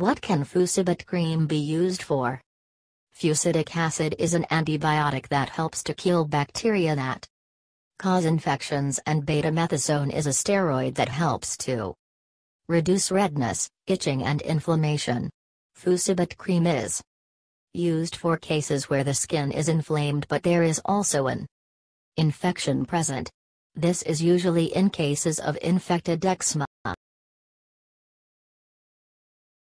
What can Fucibet cream be used for? Fusidic acid is an antibiotic that helps to kill bacteria that cause infections and betamethasone is a steroid that helps to reduce redness, itching and inflammation. Fucibet cream is used for cases where the skin is inflamed but there is also an infection present. This is usually in cases of infected eczema.